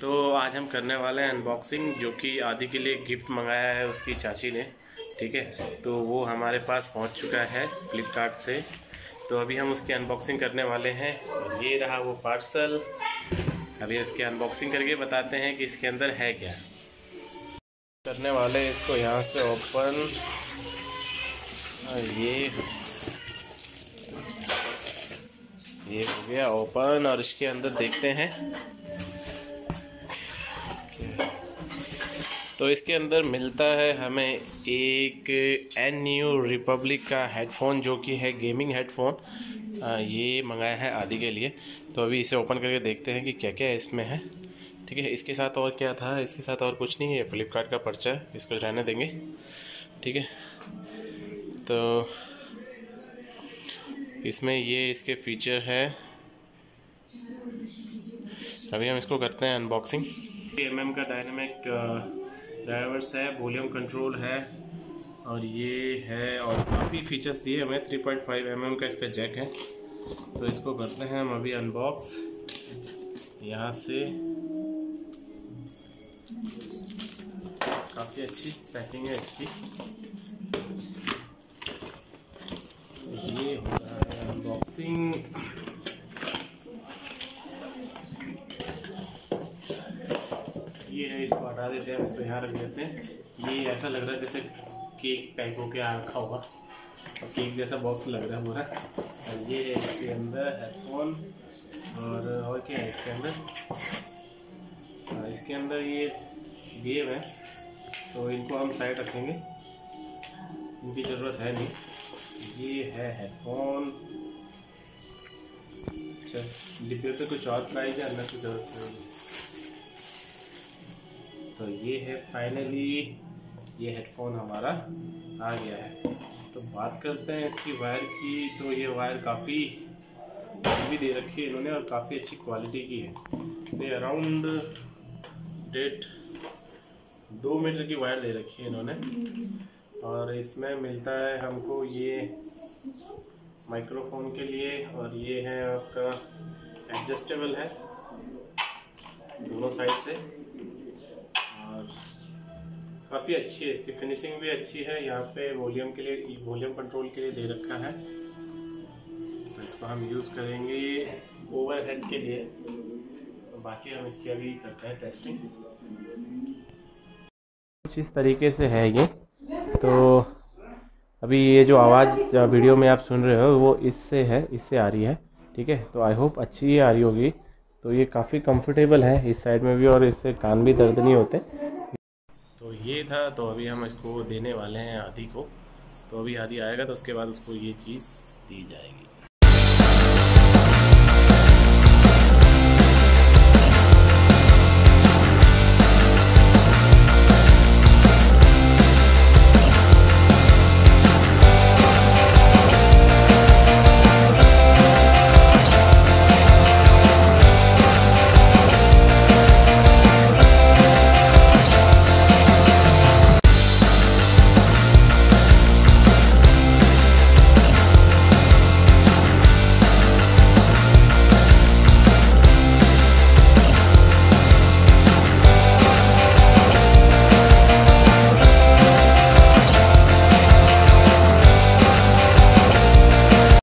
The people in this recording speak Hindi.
तो आज हम करने वाले हैं अनबॉक्सिंग जो कि आदि के लिए गिफ्ट मंगाया है उसकी चाची ने, ठीक है? तो वो हमारे पास पहुँच चुका है फ्लिपकार्ट से। तो अभी हम उसकी अनबॉक्सिंग करने वाले हैं। और ये रहा वो पार्सल अभी इसकी अनबॉक्सिंग करके बताते हैं कि इसके अंदर है क्या। करने वाले इसको यहाँ से ओपन ये ये हो गया ओपन और इसके अंदर देखते हैं। तो इसके अंदर मिलता है हमें एक एन न्यू रिपब्लिक का हेडफोन जो कि है गेमिंग हेडफोन ये मंगाया है आदि के लिए। तो अभी इसे ओपन करके देखते हैं कि क्या क्या इसमें है। ठीक है, इसके साथ और क्या था? इसके साथ और कुछ नहीं है। फ्लिपकार्ट का पर्चा है। इसको रहने देंगे। ठीक है। तो इसमें ये इसके फीचर है। अभी हम इसको करते हैं अनबॉक्सिंग एम एम का डायनेमिक ड्राइवर्स है, वॉल्यूम कंट्रोल है और ये है और काफ़ी फीचर्स दिए हमें 3.5 पॉइंट mm का इसका जैक है। तो इसको करते हैं हम अभी अनबॉक्स यहाँ से काफ़ी अच्छी पैकिंग है इसकी। ये हो रहा है अनबॉक्सिंग ये है इसको हटा देते हैं इसको यहाँ रख देते हैं ये ऐसा लग रहा है जैसे केक पैक होके आ रखा होगा। और केक जैसा बॉक्स लग रहा है पूरा। और ये है इसके अंदर हेडफोन और और क्या है इसके अंदर? हाँ, इसके अंदर ये गेम है तो इनको हम साइड रखेंगे। इनकी ज़रूरत है नहीं। ये है हेडफोन अच्छा डिब्बे पे कुछ और प्राइस है अंदर कुछ ज़रूरत प्राइस तो ये है फाइनली ये हेडफोन हमारा आ गया है। तो बात करते हैं इसकी वायर की तो ये वायर काफ़ी भी दे रखी है इन्होंने और काफ़ी अच्छी क्वालिटी की है। तो अराउंड डेट दो मीटर की वायर दे रखी है इन्होंने। और इसमें मिलता है हमको ये माइक्रोफोन के लिए और ये है आपका एडजस्टेबल है, दोनों साइड से। काफ़ी अच्छी है। इसकी फिनिशिंग भी अच्छी है। यहाँ पे वॉल्यूम के लिए वॉल्यूम कंट्रोल के लिए दे रखा है। तो इसको हम यूज़ करेंगे ओवरहेड के लिए। तो बाकी हम इसकी अभी करते हैं टेस्टिंग कुछ इस तरीके से है ये। तो अभी ये जो आवाज़ वीडियो में आप सुन रहे हो, वो इससे है, इससे आ रही है। ठीक है? तो आई होप अच्छी ही आ रही होगी। तो ये काफ़ी कंफर्टेबल है। इस साइड में भी और इससे कान भी दर्द नहीं होते। तो ये था तो अभी हम इसको देने वाले हैं आदि को। तो अभी आदि आएगा तो उसके बाद उसको ये चीज़ दी जाएगी।